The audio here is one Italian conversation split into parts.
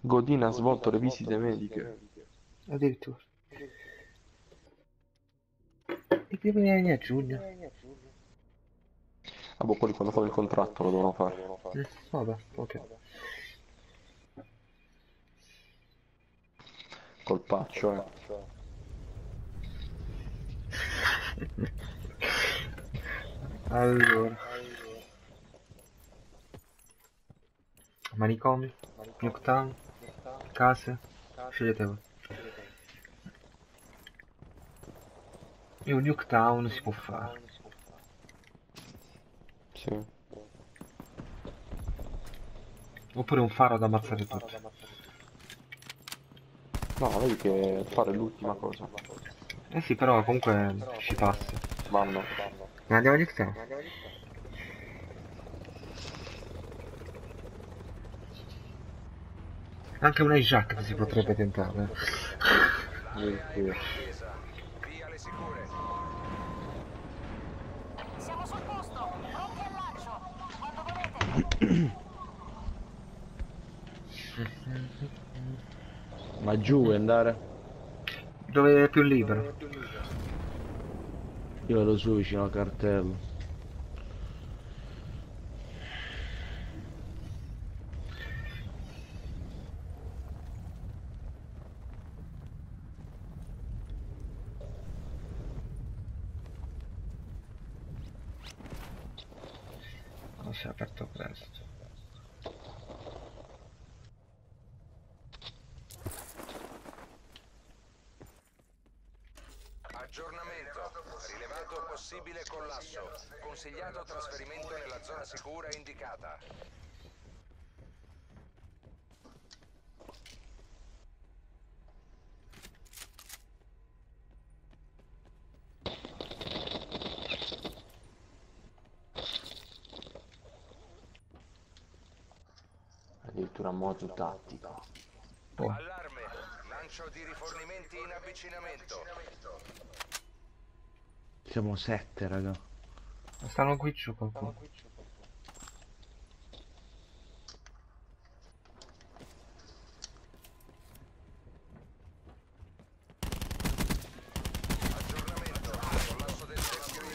Godin ha svolto le visite mediche. Addirittura. E prima venire a giugno. Ah, boh, quelli quando fanno il contratto lo devono fare. Mm, vabbè, ok. Colpaccio, eh. Allora. Manicomi, Nuketown, case, scegliete voi. E un Nuketown si può fare. Sì. Oppure un faro ad ammazzare tutti. No, vedi che fare l'ultima cosa. Eh sì, però comunque ci passa. Vanno. Ma andiamo a Nuketown. Anche una Jack si potrebbe tentare. Sì, sì. Via le sicure. Siamo sul posto, pronti al lancio. Quando volete. Ma giù vuoi andare? Dove è più libero? Io vado su vicino al cartello. Non si è aperto presto. Aggiornamento. Rilevato possibile collasso. Consigliato trasferimento nella zona sicura indicata. Addirittura moto tattico. Oh. Allarme. Lancio di rifornimenti in avvicinamento. Siamo sette, raga. Stanno qui giù qualcuno.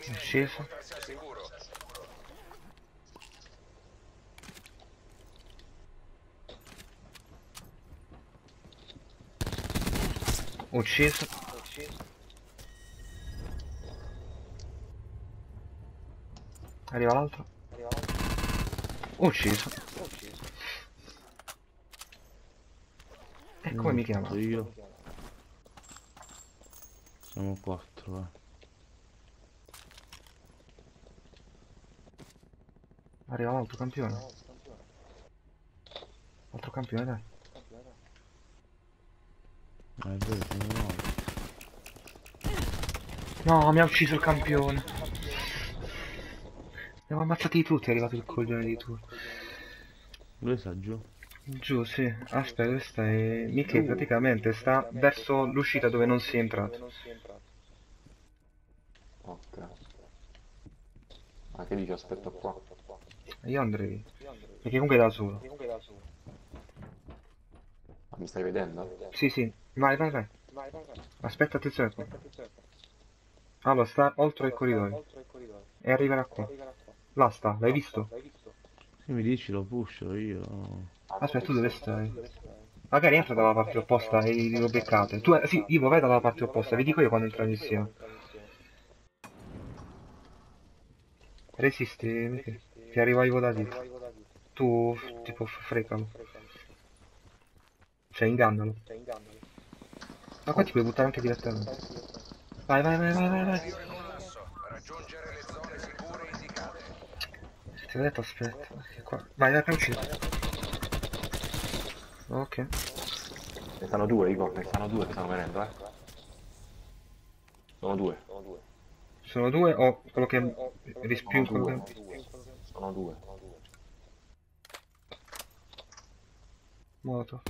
È sceso. Ucciso. Arriva l'altro. Ucciso. E come mi chiama? Io. Siamo quattro, eh. Arriva l'altro campione. Altro campione, dai. Ma è vero, siamo nove. No, mi ha ucciso il campione. Ho ammazzati tutti, è arrivato il coglione di tu. Dove sta giù? Giù, sì. Aspetta, dove stai? Michi praticamente sta verso l'uscita dove non si è entrato. Ok. Ma che dici? Aspetta qua. Io andrei. Perché comunque è da solo. Ma mi stai vedendo? Sì, sì. Vai, vai, vai. Aspetta, attenzione qua. Allora, sta oltre il corridoio. E arriverà qua. Sta, l'hai visto? Se mi dici lo pusho io. Aspetta, tu dove stai? Magari entra dalla parte opposta e li lo beccate. Tu, sì, Ivo, vai dalla parte opposta, vi dico io quando entrano insieme. Resisti. Ti arriva Ivo da dietro. Tu, tipo, frecalo. Cioè, ingannalo. Ma qua ti puoi buttare anche direttamente. Vai, vai, vai, vai, vai, vai. Superiore collasso. Raggiungere le zone sicure indicate. Ti ho detto aspetta. perché qua- Vai, vai, ucciso. Ok. Ne stanno due, Igor, ne stanno due che stanno venendo, eh. Sono due. Sono due o quello che rispiù quello che... Sono due. Molotov.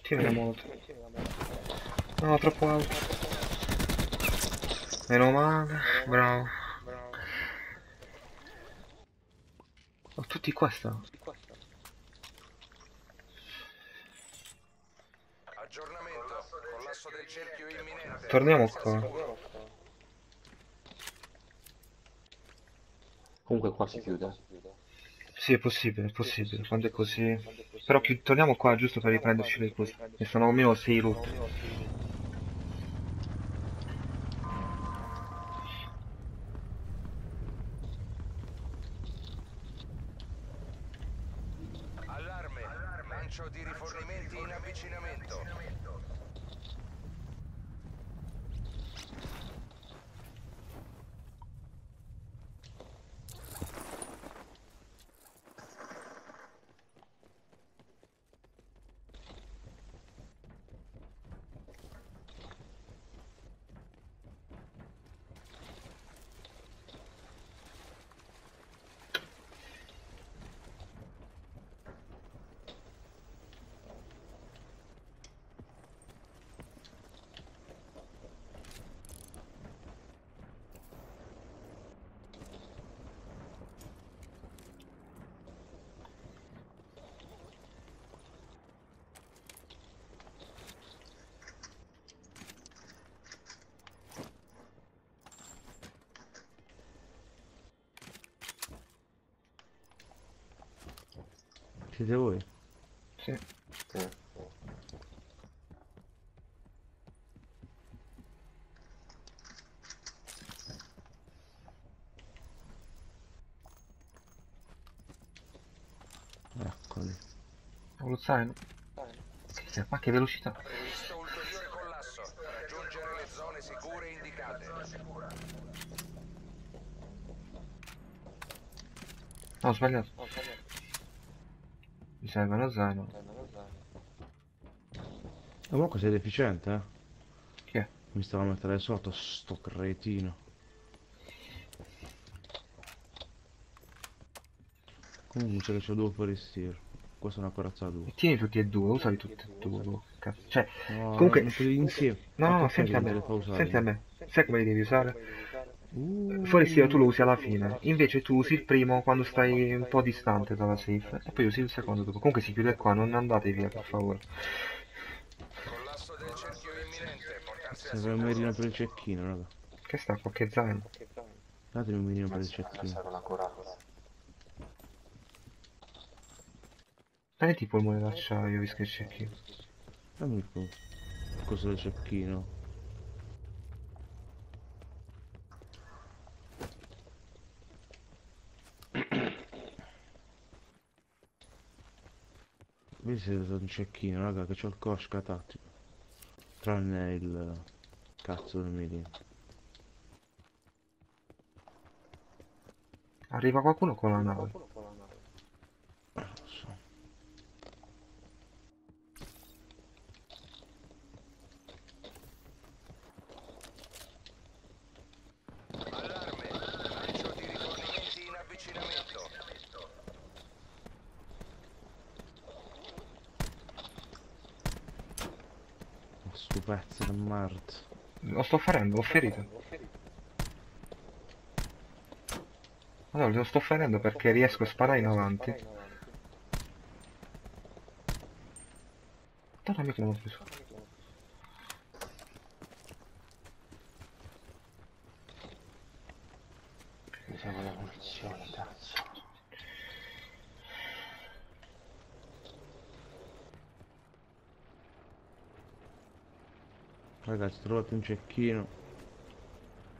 Tira la molotov. No, troppo alto. Meno male, bravo. Oh, tutti qua stanno. Aggiornamento. Collasso del cerchio imminente. Torniamo qua. Comunque qua si chiude. Sì, è possibile, è possibile, quando è così. Però torniamo qua giusto per riprenderci le cose. Ne sono almeno 6 rotte. Allarme. Lancio di rifornimenti in avvicinamento. Siete voi? Sì. Sì. Eccoli. Ho lo zaino. Che- Ma che velocità. Visto ulteriore collasso. Raggiungere le zone sicure indicate. No, ho sbagliato. Mi serve uno zaino. E comunque sei deficiente, eh? Chi è? Mi stava a mettere sotto sto cretino. Comunque c'è che c'ho due forestieri. Questo è una corazza a due. E tieni tutti e due, usali tutti e due. Cazzo. Cioè, No, Comunque- insieme. no, no, senti a me. Senti a me. Sai come li devi usare? Uh, Forestiero tu lo usi alla fine, invece tu usi il primo quando stai un po' distante dalla safe e poi usi il secondo dopo. Comunque si chiude qua, non andate via per favore. Collasso del cerchio imminente. Portarsi a serve un mirino per il cecchino, raga. Che sta qua? Che zaino? Datemi un mirino per il cecchino. corazza. Prendi il polmone d'acciaio, visto che c'è qui. Dammi il co- coso del cecchino. Vedi se sono un cecchino, raga, che c'ho il cosca tattico. Tranne il cazzo del mirino. Arriva qualcuno con la nave. Non lo so. Allarme. Lancio di rifornimenti in avvicinamento. Sto pezzo di merda. Lo sto ferendo, l'ho ferito. Allora, lo sto ferendo perché riesco a sparare in avanti. Torna mica non ho preso. Mi serve la munizione, cazzo. Ragazzi, trovate un cecchino.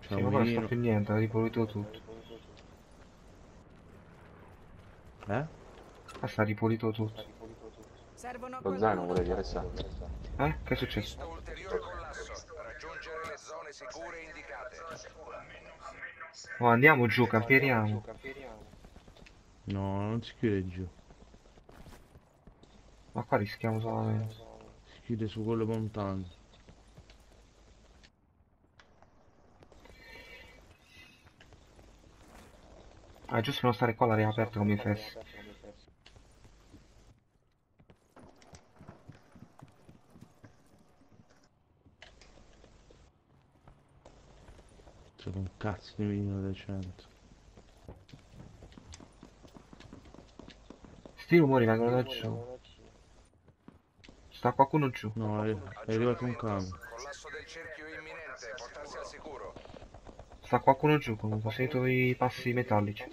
C'è Sì, un non mirino. più niente, ha ripulito tutto. Eh? Qua sta ripulito tutto. Servono Lo zaino volevi arrestare? Eh? Che è successo? Oh, andiamo giù, campieriamo. No, non si chiude giù. Ma qua rischiamo solamente. Si chiude su quelle montagne. Ah, giusto non stare qua all'aria aperta come i fessi. C'è un cazzo di minimo decente. Sti rumori vengono da giù. Sta qualcuno giù. No, è, è arrivato un camion. Collasso del cerchio imminente, portarsi al sicuro. Sta qualcuno giù comunque, ho sentito i passi metallici.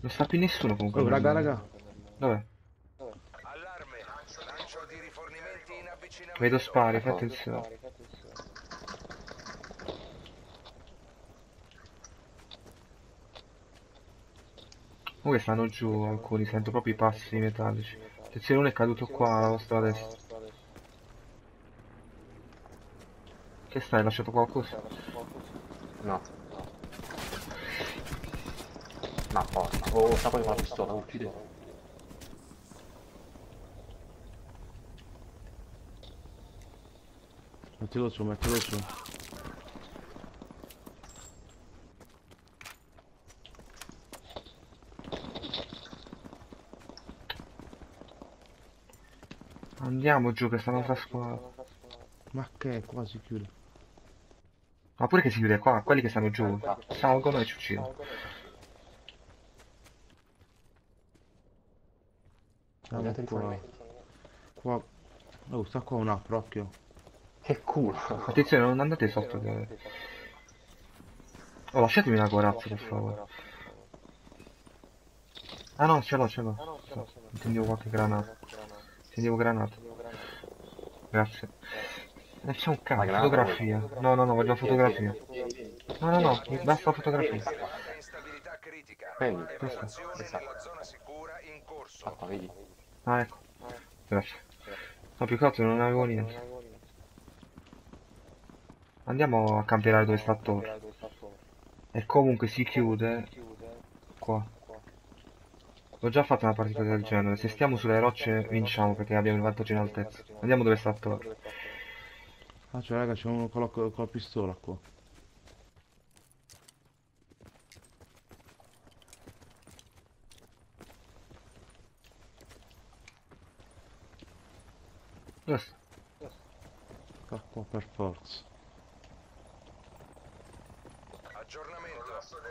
Non sta più nessuno comunque. Oh, raga, raga. Dov'è? Allarme, lancio di rifornimenti in avvicinamento. Vedo spari, fai attenzione. Comunque stanno giù alcuni, sento proprio i passi metallici. Attenzione, uno è caduto qua alla vostra destra. Che stai? Hai lasciato qualcosa? No. Ma porca. Oh, sta poi con la pistola, uccide. Mettilo su, mettilo su. Andiamo giù che sta un'altra squadra. Ma che quasi chiude. Ma pure che si chiude qua, quelli che stanno giù salgono e ci uccidono. I qua. Qua. Oh, sta qua un apro, occhio. Che culo. Attenzione, non andate sotto che... Oh, lasciatemi una corazza per favore. Ah no, ce l'ho, ce l'ho. Intendevo qualche granata. Intendevo granata. Grazie. Eh, c'è un cazzo, La fotografia. No, no, no, voglio una fotografia. No, no, no, mi basta la fotografia. Prendi, questa. Acqua, vedi? Ah, ecco. Grazie. No, più che altro non avevo niente. Andiamo a campionare dove sta Thor. E comunque si chiude qua. Ho già fatto una partita del genere. Se stiamo sulle rocce vinciamo perché abbiamo il vantaggio in altezza. Andiamo dove sta Thor. Ah, cioè, raga, c'è uno con la, con la pistola qua. Dove sta? Sta qua per forza. Aggiornamento.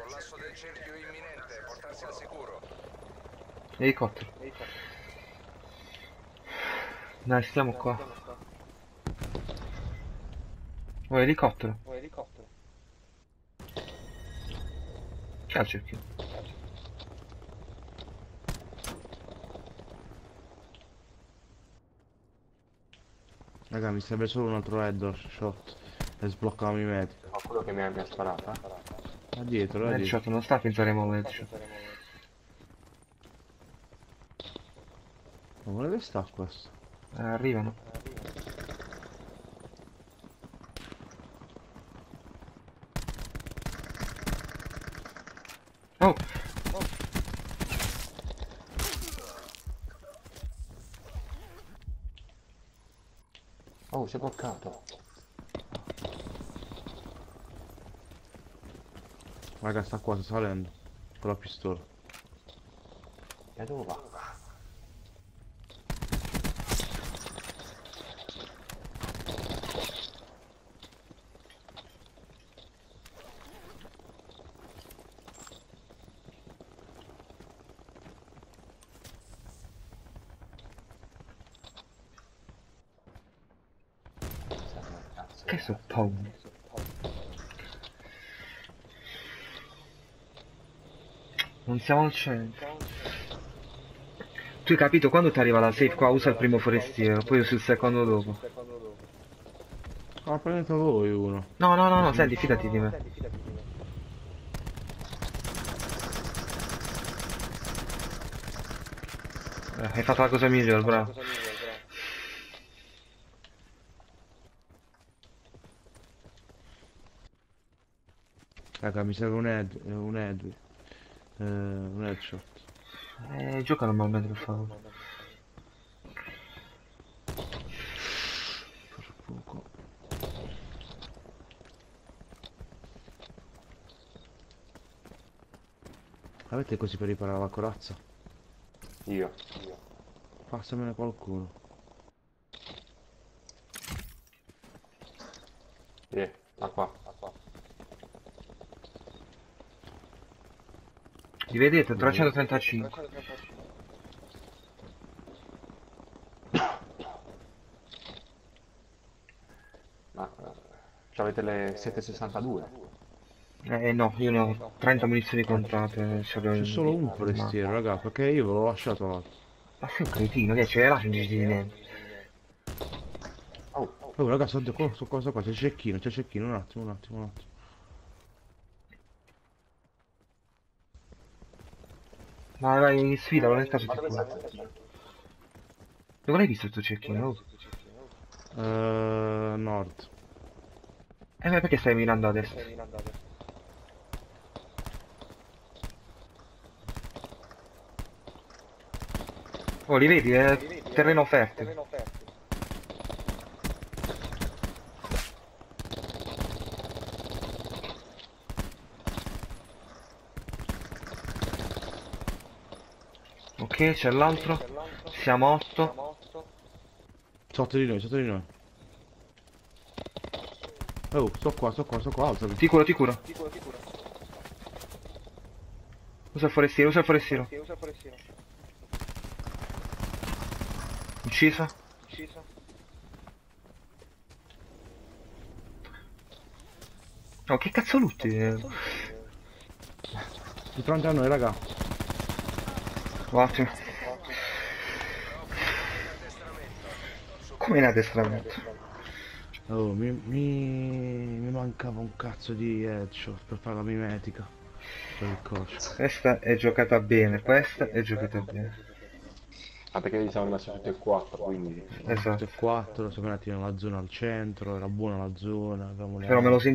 Collasso del cerchio imminente, portarsi al sicuro. Elicottero. Dai, stiamo qua. Oh, elicottero. C'è il cerchio. Raga, mi serve solo un altro headshot e sbloccavamo i medici. Qualcuno che mi ha sparato, eh? Da dietro, da dietro. Headshot, non sta a pensare a headshot. Ma dove sta questo? Eh, arrivano. Oh! Oh, si è bloccato. Raga, sta qua, sta salendo. Con la pistola. E dove va? Che so paura. Non siamo al centro. Tu hai capito quando ti arriva la safe qua usa il primo forestiero, poi usi il secondo dopo. Ah, prendete voi uno. No, no, no, no, senti, fidati di me. Eh, hai fatto la cosa migliore, bravo. Raga, mi serve un head, un head, eh, un headshot. Eh, gioca normalmente per favore. Avete così per riparare la corazza? Io. Io. Passamene qualcuno. Sì, yeah, qua. Li vedete? 335. Ma eh, avete le 762? Eh no, io ne ho 30 munizioni contate. C'è solo un forestiere, raga, perché io ve l'ho lasciato là. Ma sei un cretino, che ce l'ha finito di niente. Oh, Oh raga, sto sto qua, sto qua, c'è cecchino, c'è cecchino, un attimo, un attimo, un attimo. Vai, vai, sfida, non è caso ma di dove qua. stai? Dove l'hai visto il tuo cecchino? Eh, nord. Eh, ma perché stai mirando a destra? Oh, li vedi? È terreno fertile. Ok, c'è l'altro. Siamo 8. Sotto di noi, sotto di noi. Oh, sto qua, sto qua, sto qua, alzati. Ti curo, ti curo. Usa il forestiero, usa il forestiero. Ucciso. Oh, che cazzo lutti? Di fronte a noi, raga. Ottimo. Come in addestramento? Oh, mi, mi, mi mancava un cazzo di headshot per fare la mimetica. Per il coach. Questa è giocata bene, questa è giocata bene. Ah, perché li siamo rimasti tutti e quattro, quindi... Esatto. Tutte e quattro, siamo andati nella zona al centro, era buona la zona, avevamo le Però me lo sento